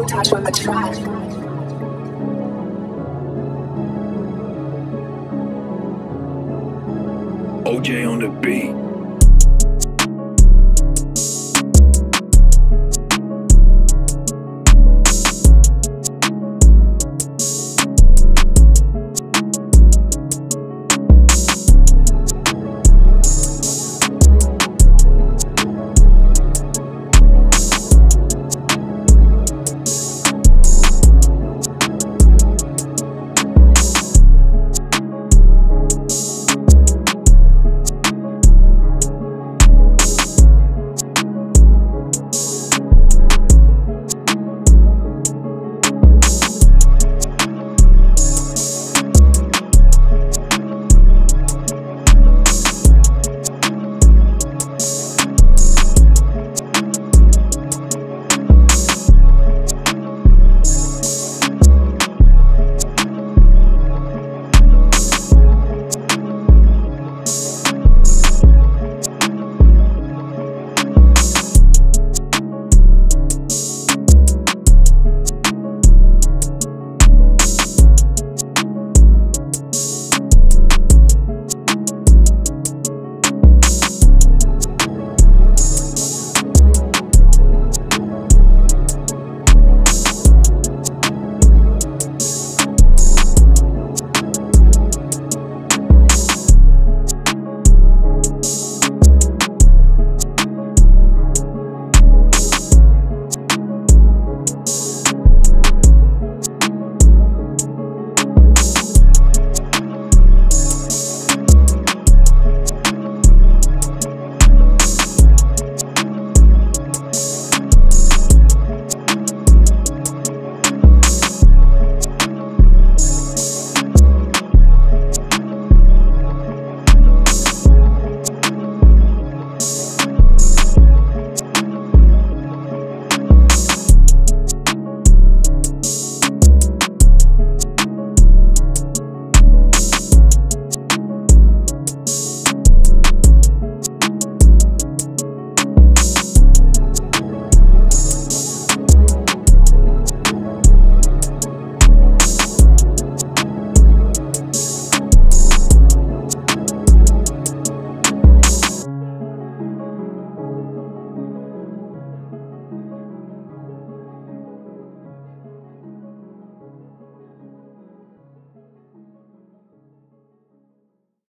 Coutage on the track. OJ on the beat.